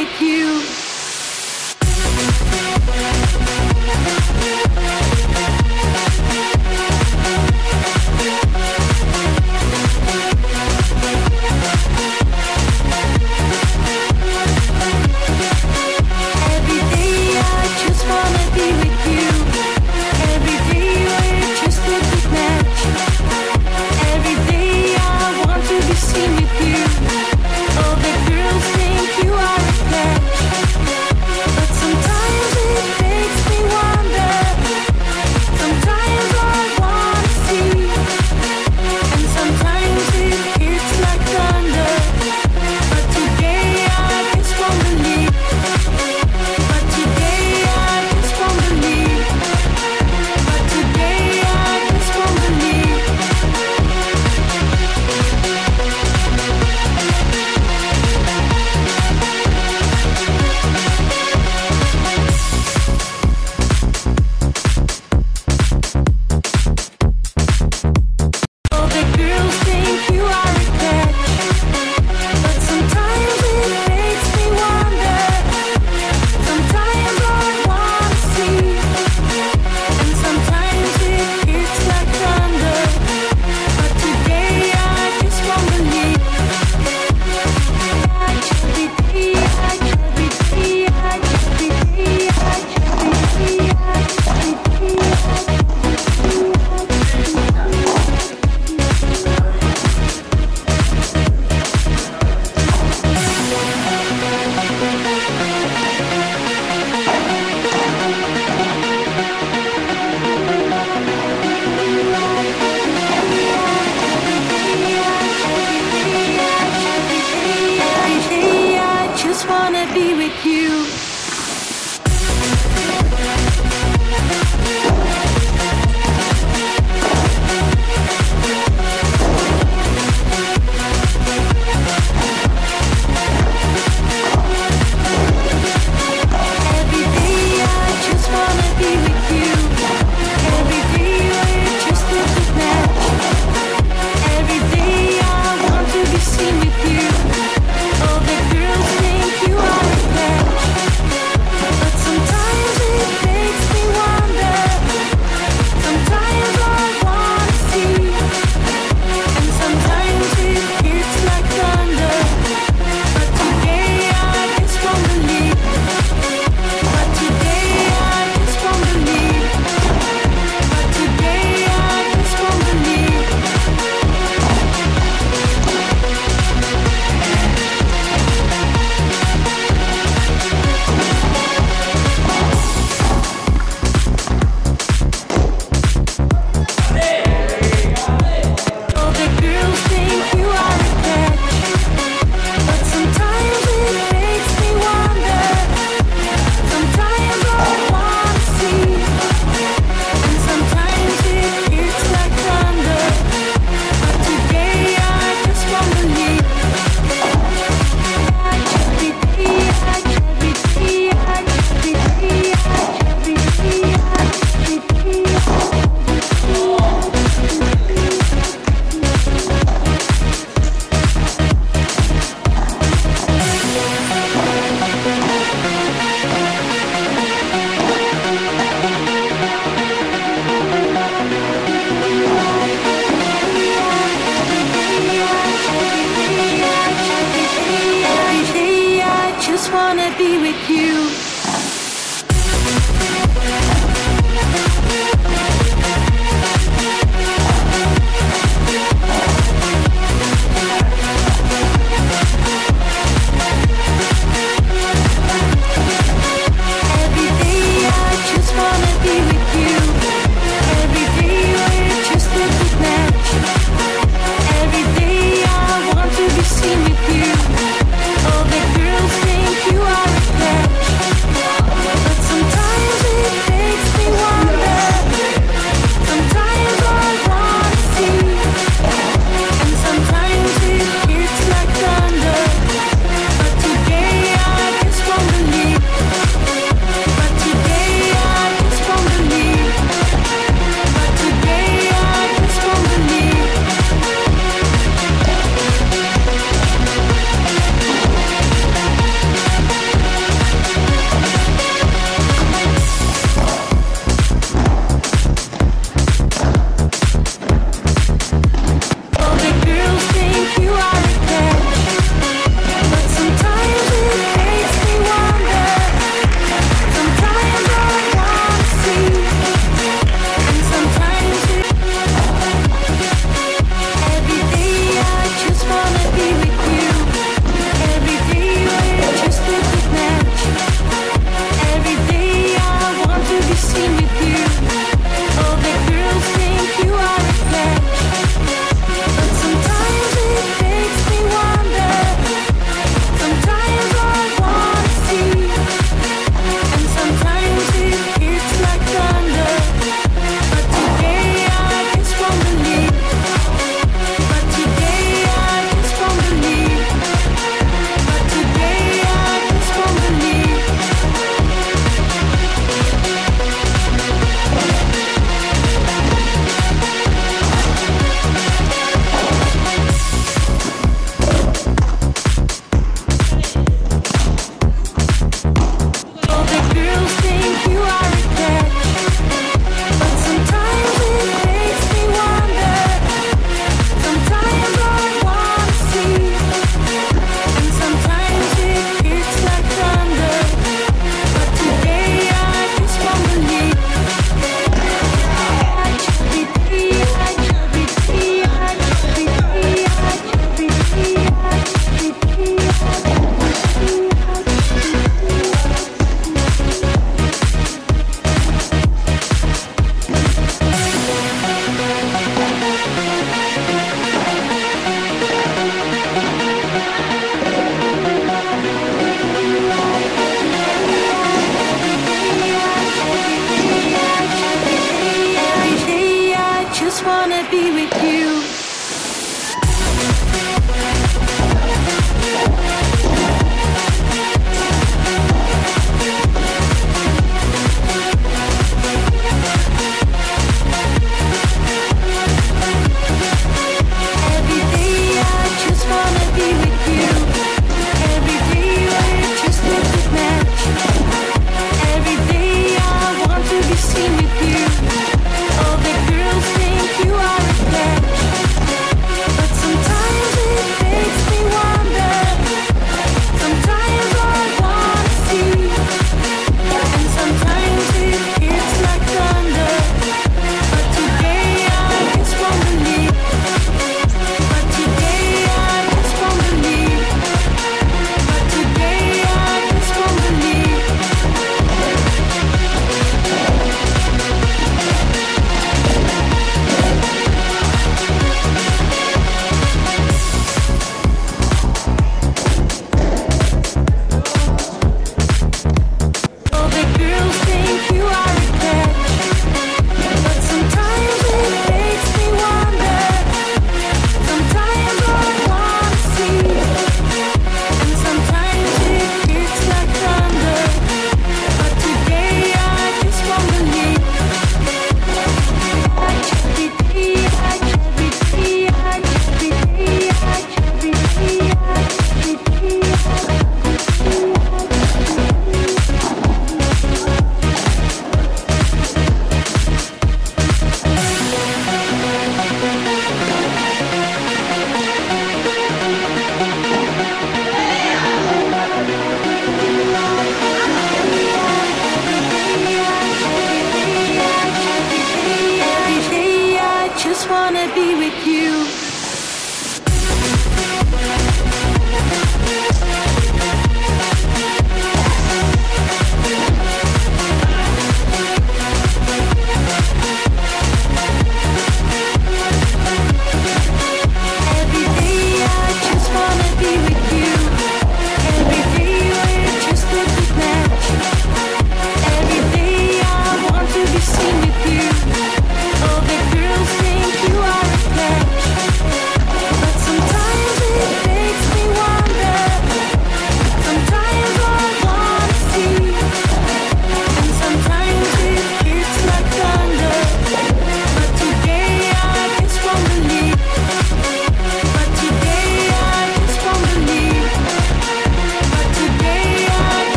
with you.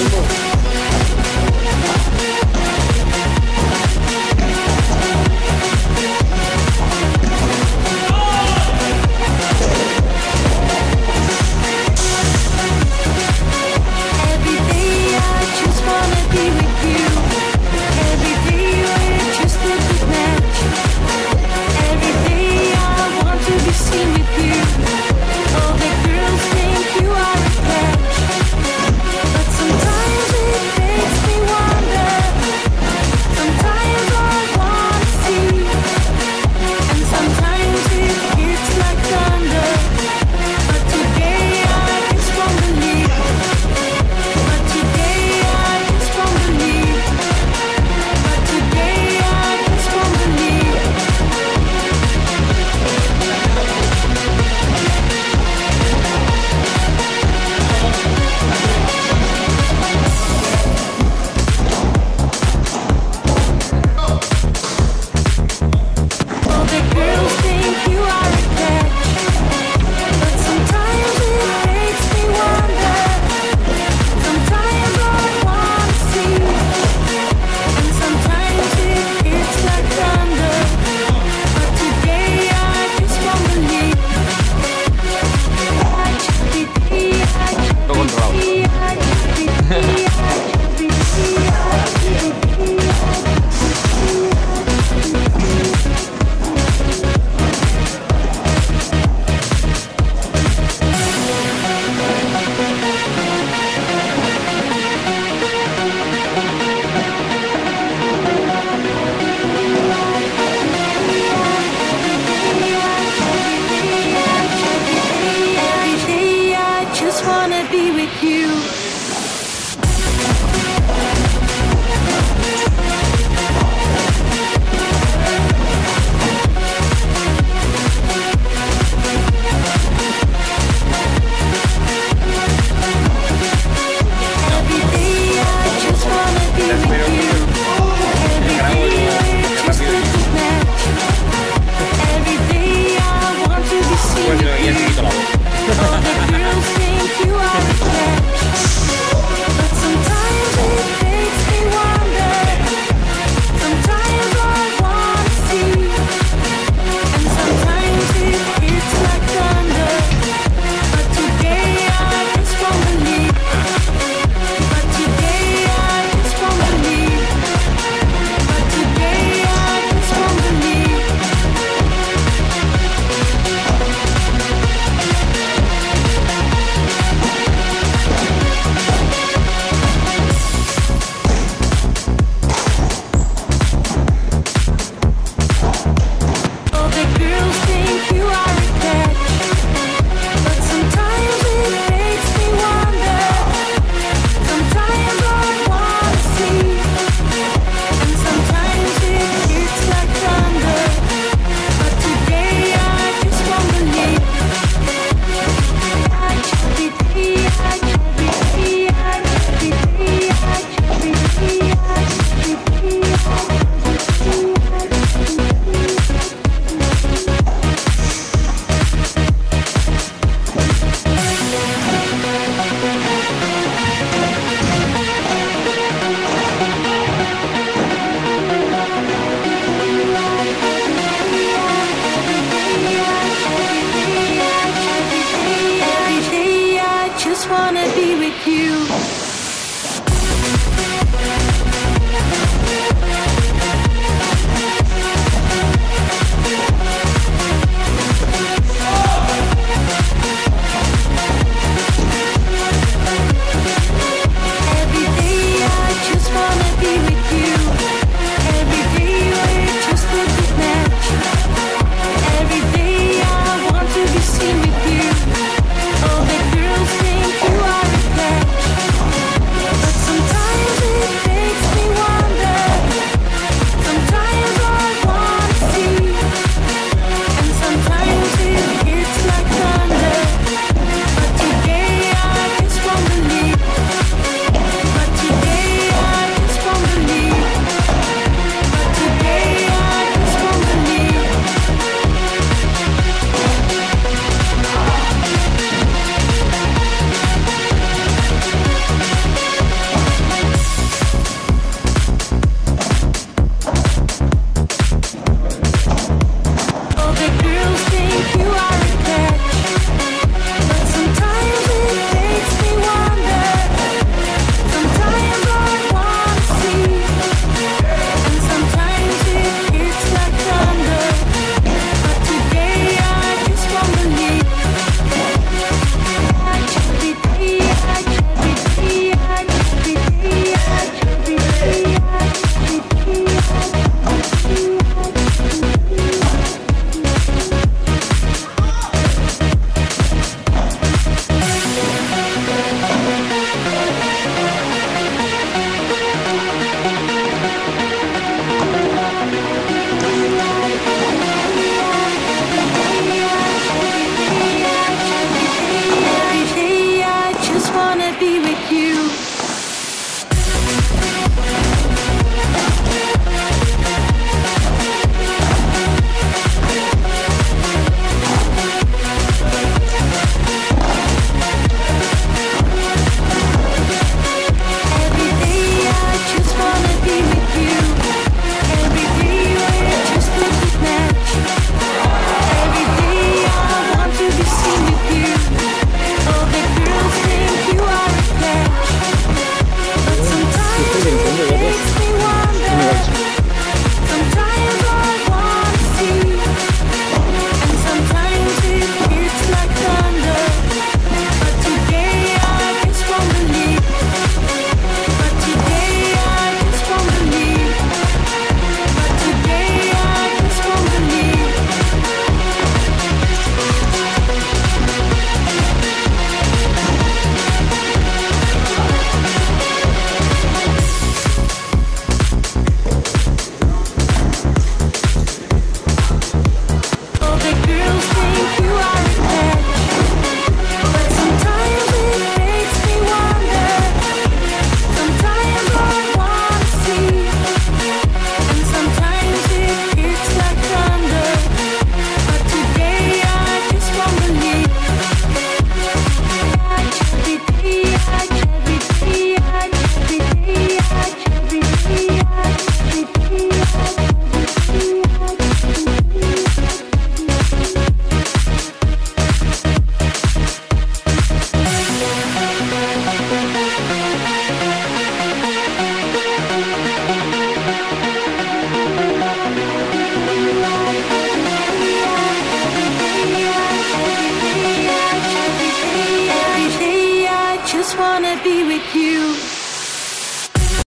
Every